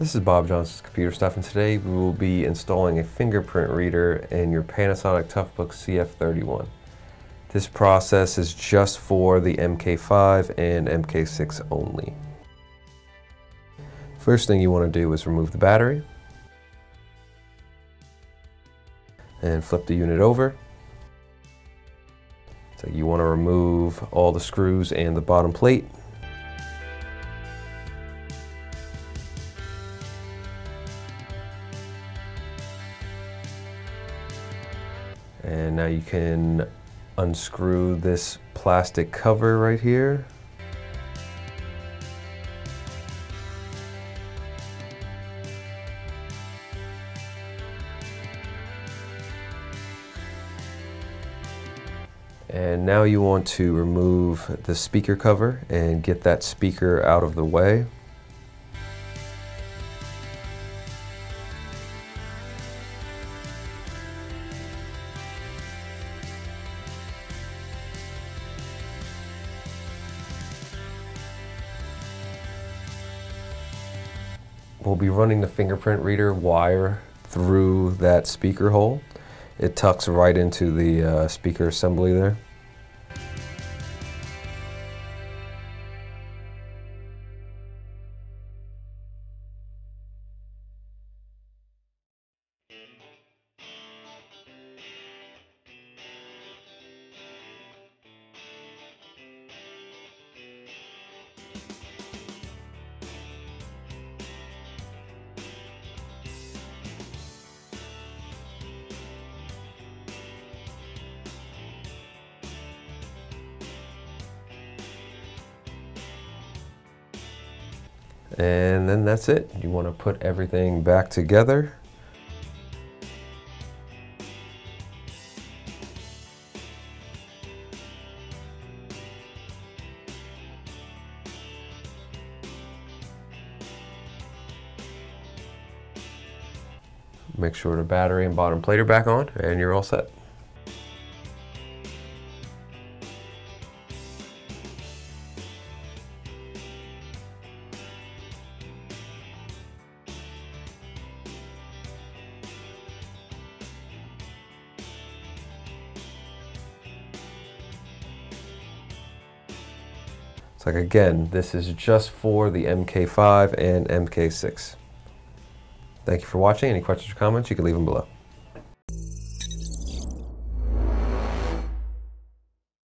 This is Bob Johnson's Computer Stuff and today we will be installing a fingerprint reader in your Panasonic Toughbook CF31. This process is just for the MK5 and MK6 only. First thing you want to do is remove the battery and flip the unit over. So you want to remove all the screws and the bottom plate And now you can unscrew this plastic cover right here. And now you want to remove the speaker cover and get that speaker out of the way. We'll be running the fingerprint reader wire through that speaker hole. It tucks right into the uh, speaker assembly there. And then that's it. You want to put everything back together. Make sure the battery and bottom plate are back on and you're all set. It's like, again, this is just for the MK5 and MK6. Thank you for watching. Any questions or comments, you can leave them below.